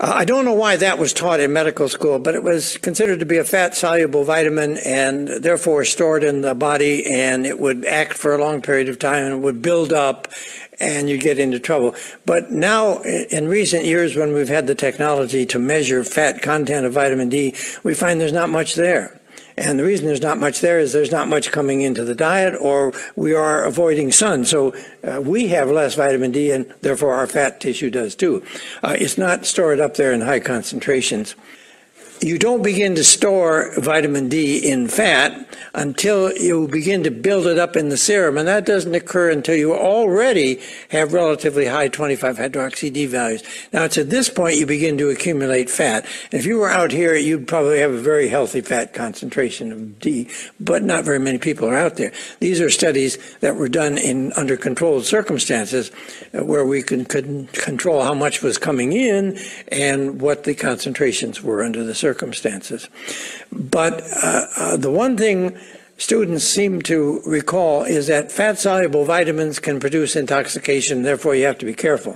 Uh, I don't know why that was taught in medical school, but it was considered to be a fat soluble vitamin and therefore stored in the body and it would act for a long period of time and it would build up and you get into trouble. But now, in recent years, when we've had the technology to measure fat content of vitamin D, we find there's not much there. And the reason there's not much there is there's not much coming into the diet, or we are avoiding sun. So uh, we have less vitamin D, and therefore our fat tissue does too. Uh, it's not stored up there in high concentrations. You don't begin to store vitamin D in fat until you begin to build it up in the serum, and that doesn't occur until you already have relatively high 25 hydroxy D values. Now, it's at this point you begin to accumulate fat. If you were out here, you'd probably have a very healthy fat concentration of D, but not very many people are out there. These are studies that were done in under controlled circumstances uh, where we can, could control how much was coming in and what the concentrations were under the circumstances. But uh, uh, the one thing students seem to recall is that fat soluble vitamins can produce intoxication, therefore, you have to be careful.